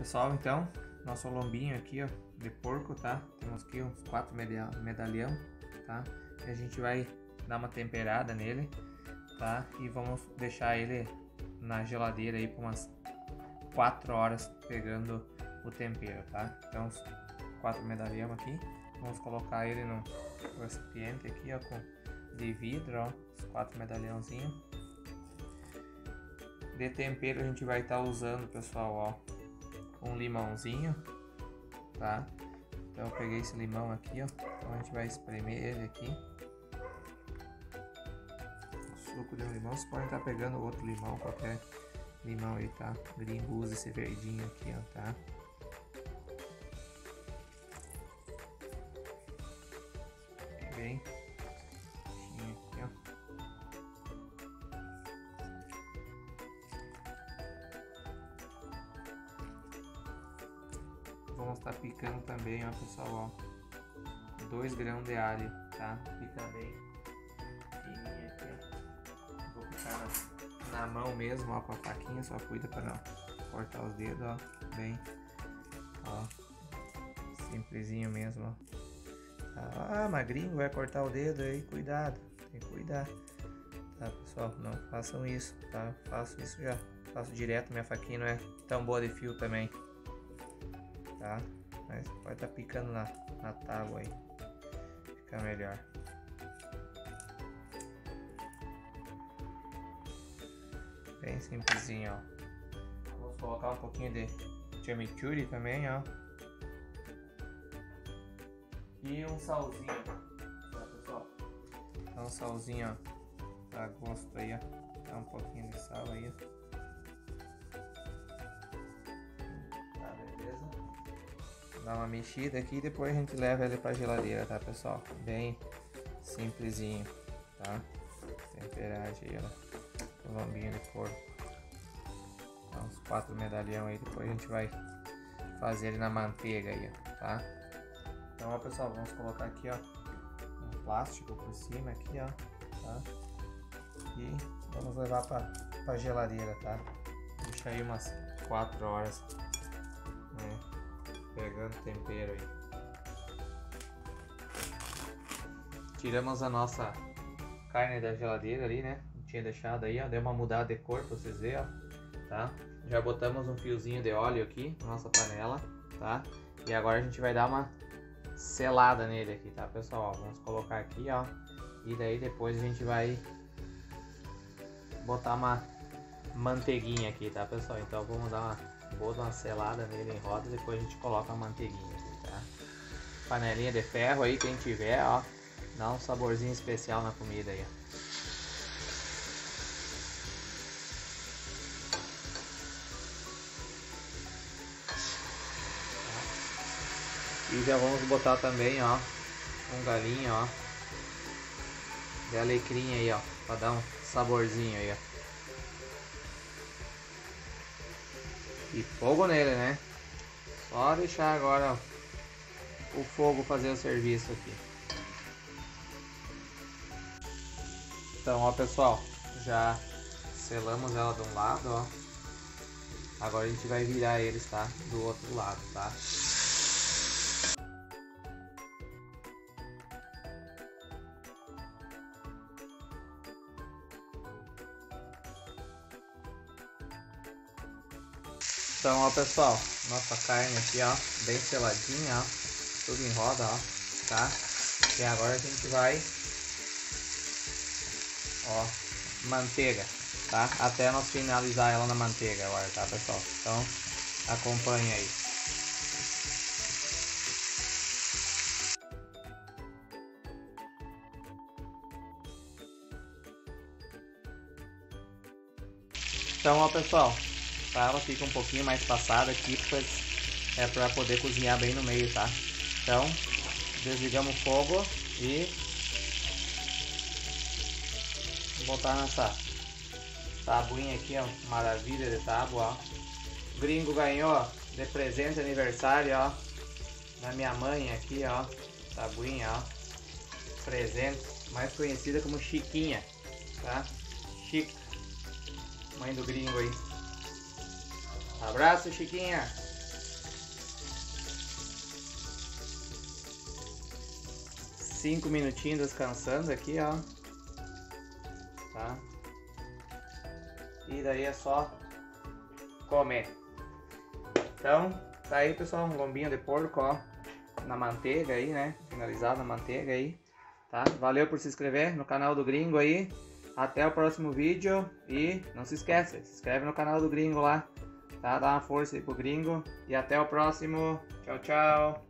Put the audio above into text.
Pessoal, então, nosso lombinho aqui, ó, de porco, tá? Temos aqui uns quatro medalhão, tá? E a gente vai dar uma temperada nele, tá? E vamos deixar ele na geladeira aí por umas 4 horas pegando o tempero, tá? Então, os quatro medalhão aqui, vamos colocar ele no recipiente aqui, ó, com de vidro, ó, os quatro medalhãozinhos. De tempero a gente vai estar tá usando, pessoal, ó, um limãozinho, tá? Então eu peguei esse limão aqui, ó, então a gente vai espremer ele aqui. O suco de um limão, vocês podem estar pegando outro limão, qualquer limão aí, tá? Gringo usa esse verdinho aqui, ó, tá? Vamos estar tá picando também, ó, pessoal, ó. 2 grãos de alho, tá? Pica bem. Vou picar na, na mão mesmo, ó, com a faquinha, só cuida para não cortar os dedos, ó. Bem, ó. Simplesinho mesmo, ó. Ah, magrinho, vai cortar o dedo aí, cuidado, tem que cuidar. Tá, pessoal, não façam isso, tá? Faço isso já, faço direto, minha faquinha não é tão boa de fio também. Tá? Mas pode estar tá picando na, na tábua aí, fica melhor. Bem simplesinho, ó. Vou colocar um pouquinho de chimichurri também, ó e um salzinho, tá pessoal? Dá um salzinho, ó, a gosto aí, ó. Dá um pouquinho de sal aí, ó. Dá uma mexida aqui e depois a gente leva ele pra geladeira, tá pessoal? Bem simplesinho, tá? Temperagem aí, ó. lombinho de porco. Uns quatro medalhão aí, depois a gente vai fazer ele na manteiga aí, ó, tá? Então, ó, pessoal, vamos colocar aqui, ó, um plástico por cima aqui, ó, tá? E vamos levar pra geladeira, tá? Deixa aí umas 4 horas, né? Pegando tempero aí. Tiramos a nossa carne da geladeira ali, né? Tinha deixado aí, ó. Deu uma mudada de cor pra vocês verem, ó. Tá? Já botamos um fiozinho de óleo aqui na nossa panela, tá? E agora a gente vai dar uma selada nele aqui, tá, pessoal? Vamos colocar aqui, ó. E daí depois a gente vai botar uma manteiguinha aqui, tá, pessoal? Então vamos dar uma, vou dar uma selada nele em roda depois a gente coloca a manteiguinha aqui, tá? Panelinha de ferro aí, quem tiver, ó. Dá um saborzinho especial na comida aí. E já vamos botar também, ó, um galinho, ó, de alecrim aí, ó, pra dar um saborzinho aí, ó. E fogo nele, né? Só deixar agora o fogo fazer o serviço aqui. Então, ó, pessoal, já selamos ela de um lado, ó. Agora a gente vai virar eles, tá? Do outro lado, tá? Então, ó, pessoal, nossa carne aqui, ó, bem seladinha, ó, tudo em roda, ó, tá? E agora a gente vai, ó, manteiga, tá? Até nós finalizar ela na manteiga agora, tá, pessoal? Então, acompanha aí. Então, ó, pessoal? Ela fica um pouquinho mais passada aqui, é para poder cozinhar bem no meio, tá? Então, desligamos o fogo e vou botar nessa tabuinha aqui, ó, maravilha de tábua, ó. Gringo ganhou de presente aniversário, ó, da minha mãe aqui, ó, tabuinha, ó, presente, mais conhecida como Chiquinha, tá? Chique, mãe do gringo aí. Abraço, Chiquinha. Cinco minutinhos descansando aqui, ó. Tá? E daí é só comer. Então, tá aí, pessoal, um lombinho de porco, ó. Na manteiga aí, né? Finalizado na manteiga aí. Tá? Valeu por se inscrever no canal do Gringo aí. Até o próximo vídeo e não se esqueça, se inscreve no canal do Gringo lá tá? Dá uma força aí pro Gringo e até o próximo. Tchau, tchau.